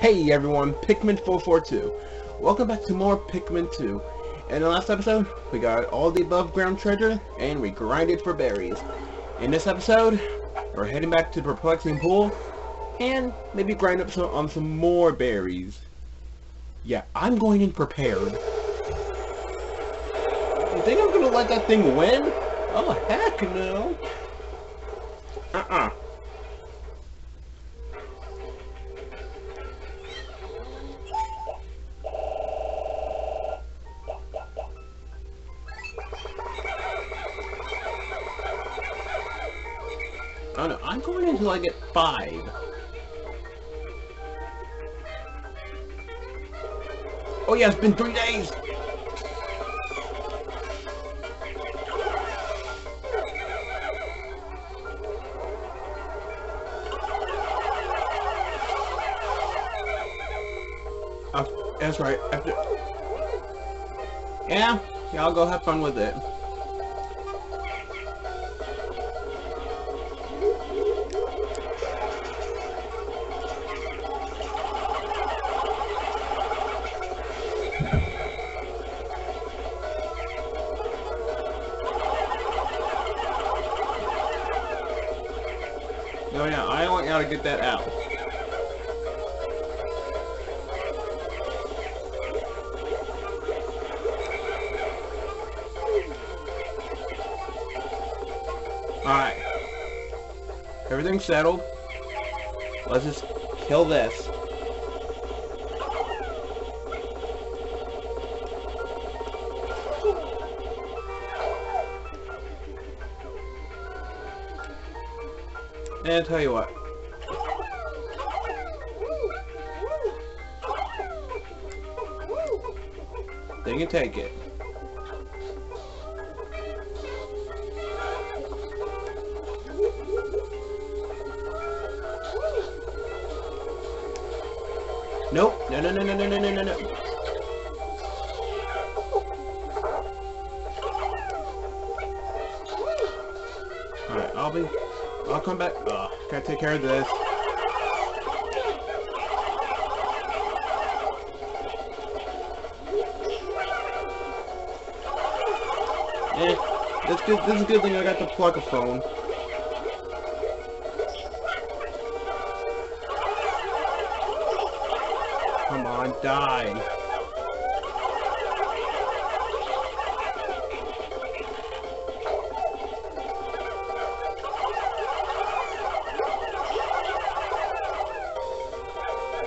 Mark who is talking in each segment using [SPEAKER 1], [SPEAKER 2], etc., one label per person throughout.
[SPEAKER 1] Hey everyone, Pikmin442. Welcome back to more Pikmin 2. In the last episode, we got all the above ground treasure, and we grinded for berries. In this episode, we're heading back to the perplexing pool, and maybe grind up some, on some more berries. Yeah, I'm going in prepared. You think I'm gonna let that thing win? Oh heck no. Uh-uh. I'm going until I get five. Oh yeah, it's been three days! Uh, that's right, after... Yeah, I'll go have fun with it. Get that out. Alright. Everything's settled. Let's just kill this. And tell you what. They can take it. Nope. No, no, no, no, no, no, no, no, no. Alright, I'll be... I'll come back. Ugh, gotta take care of this. Eh, that's good. This is a good thing I got the plug a phone. Come on, die.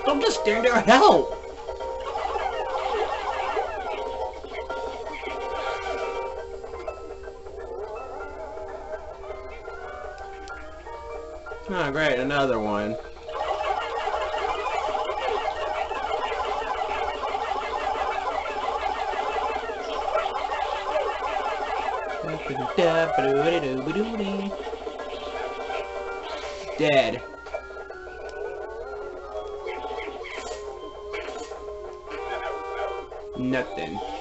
[SPEAKER 1] Don't just stand there, help! Oh, great, another one. Dead. Nothing.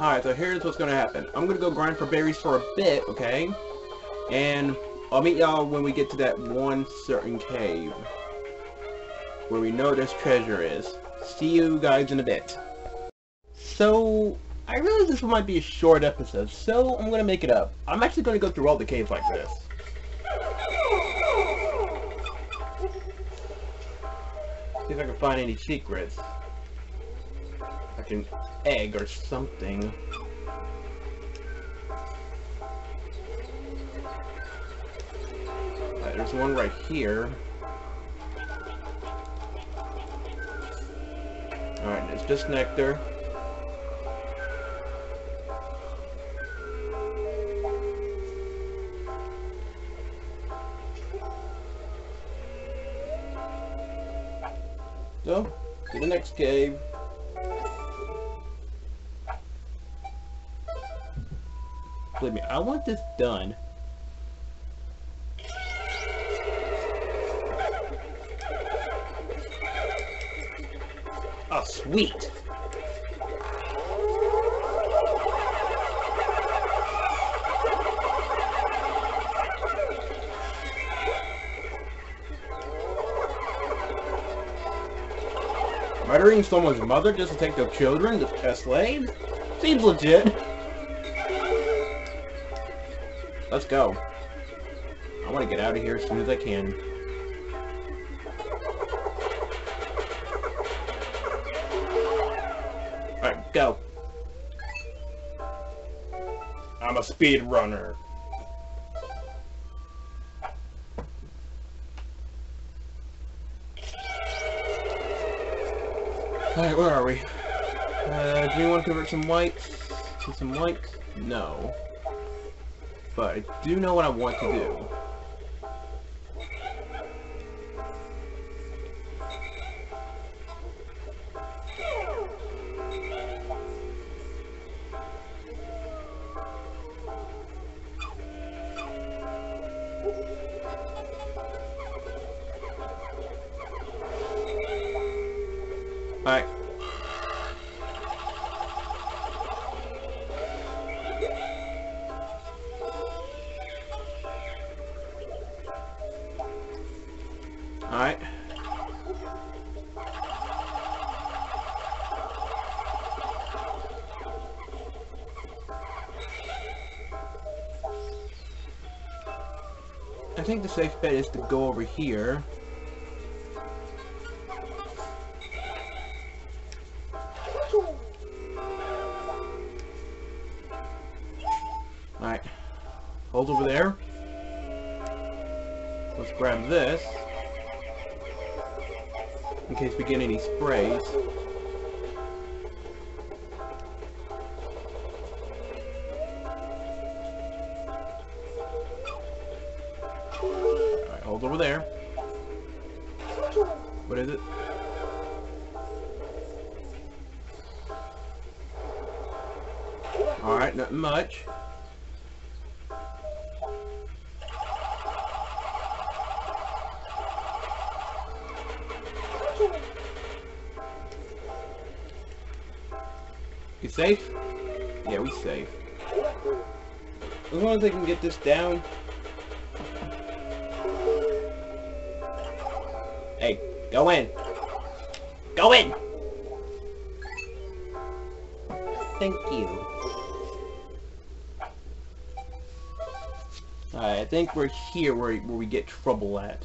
[SPEAKER 1] Alright, so here's what's gonna happen. I'm gonna go grind for berries for a bit, okay? And I'll meet y'all when we get to that one certain cave. Where we know this treasure is. See you guys in a bit. So, I realize this might be a short episode, so I'm gonna make it up. I'm actually gonna go through all the caves like this. See if I can find any secrets. An egg or something. Right, there's one right here. Alright, it's just nectar. So, to the next cave. Believe me, I want this done. Oh, sweet! Murdering someone's mother just to take their children to test slaves? Seems legit. Let's go. I want to get out of here as soon as I can. Alright, go. I'm a speed runner. Alright, where are we? Uh, do you want to convert some whites to some whites? No. But I do know what I want to do. Alright. I think the safe bet is to go over here. Over there. What is it? Alright, nothing much. You safe? Yeah, we safe. As long as I can get this down. Hey, go in. Go in! Thank you. Alright, I think we're here where, where we get trouble at.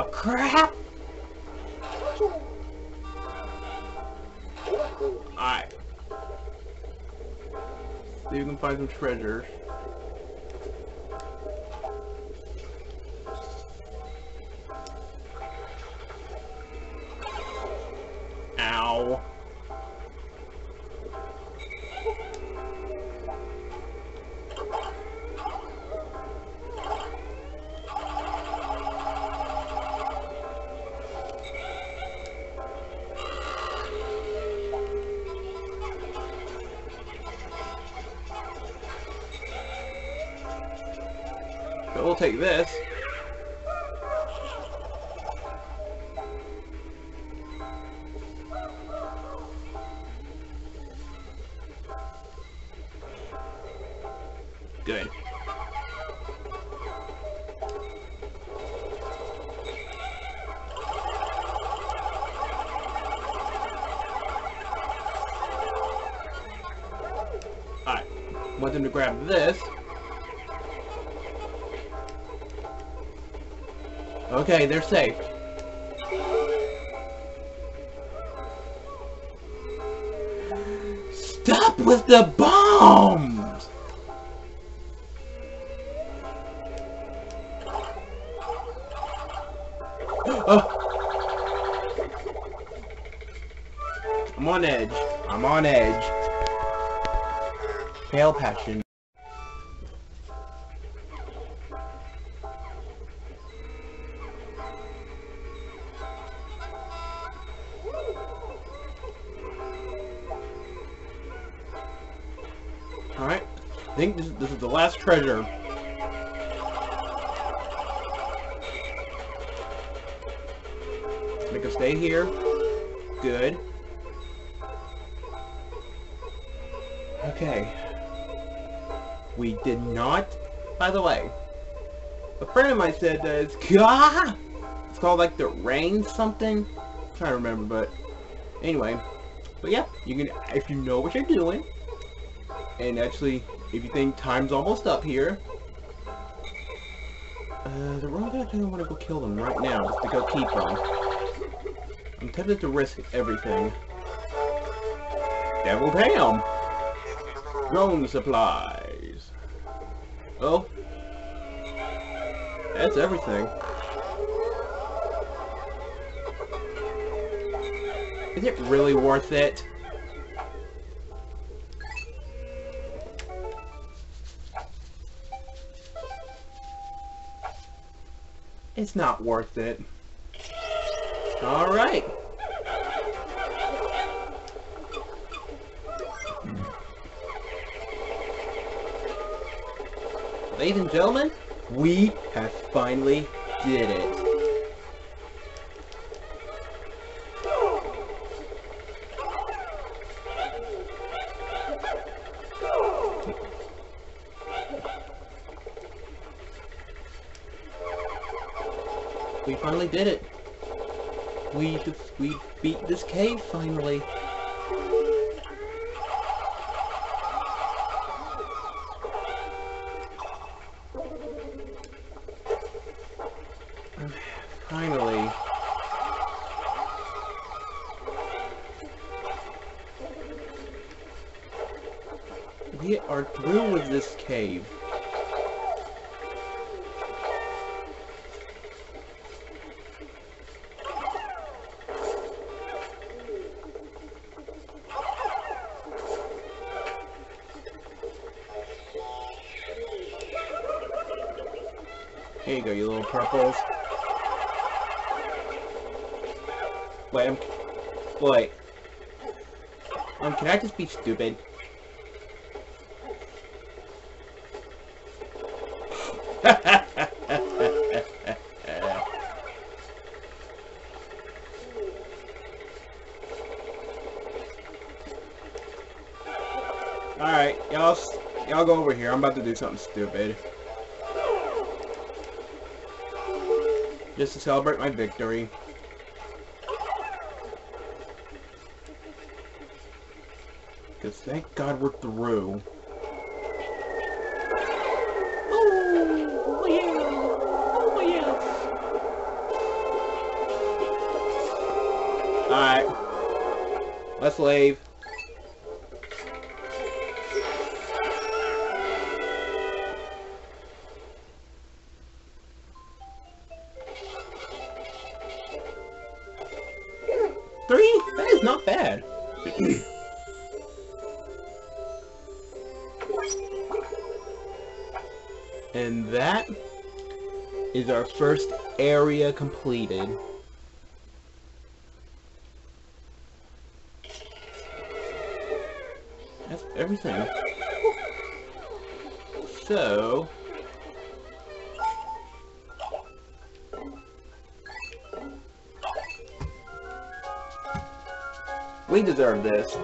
[SPEAKER 1] Oh crap! Alright. If you can find some treasures. Ow. We'll take this. Good. Alright. Want them to grab this. Okay, they're safe. Stop with the bombs! Oh. I'm on edge. I'm on edge. Pale passion. Treasure. Make us stay here. Good. Okay. We did not... By the way, a friend of mine said that it's... It's called like the rain something. I'm trying to remember, but... Anyway. But yeah, you can... If you know what you're doing, and actually, if you think time's almost up here, uh, the wrong guy kind of want to go kill them right now, just to go keep them. I'm tempted to risk everything. Devil Ham! Drone supplies. Oh. That's everything. Is it really worth it? It's not worth it. Alright. Ladies and gentlemen, we have finally did it. Did it. We we beat this cave finally. Finally. We are through with this cave. Wait, I'm... Wait. Um, can I just be stupid? Alright, y'all y'all go over here. I'm about to do something stupid. Just to celebrate my victory. Because thank God we're through. Oh, yeah. Oh, yes. Alright. Let's leave. Three? That is not bad. that is our first area completed. That's everything. So... We deserve this.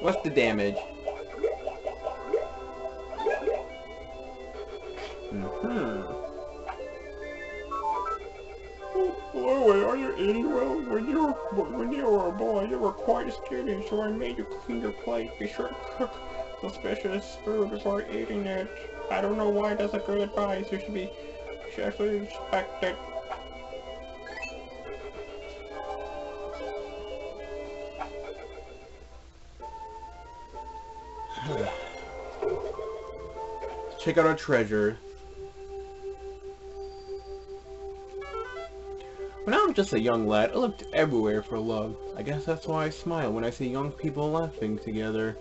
[SPEAKER 1] What's the damage? Mm hmm well, when you were when you were a boy, you were quite skinny, so I made you clean your plate. Be sure to cook the specious food before eating it. I don't know why that's a good advice. You should be you should actually. Check out our treasure. When I was just a young lad, I looked everywhere for love. I guess that's why I smile when I see young people laughing together.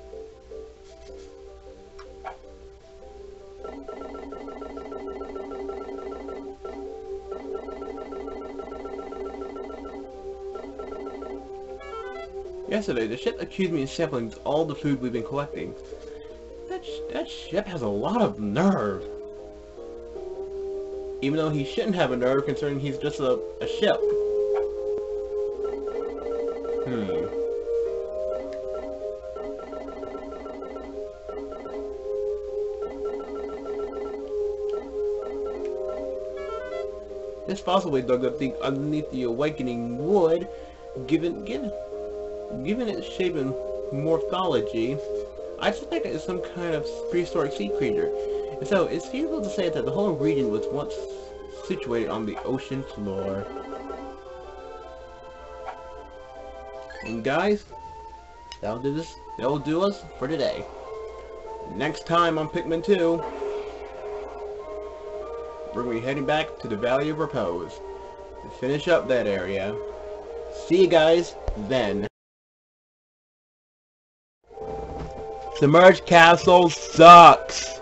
[SPEAKER 1] Yesterday, the ship accused me of sampling all the food we've been collecting. That, sh that ship has a lot of nerve. Even though he shouldn't have a nerve concerning he's just a, a ship. Hmm. This fossil we dug up underneath the awakening wood, given given given its shape and morphology, I suspect it is some kind of prehistoric sea creature. And so, it's feasible to say that the whole region was once situated on the ocean floor. And guys, that'll do this. That'll do us for today. Next time on Pikmin 2, we're going to be heading back to the Valley of Repose to finish up that area. See you guys then. Submerged Castle sucks.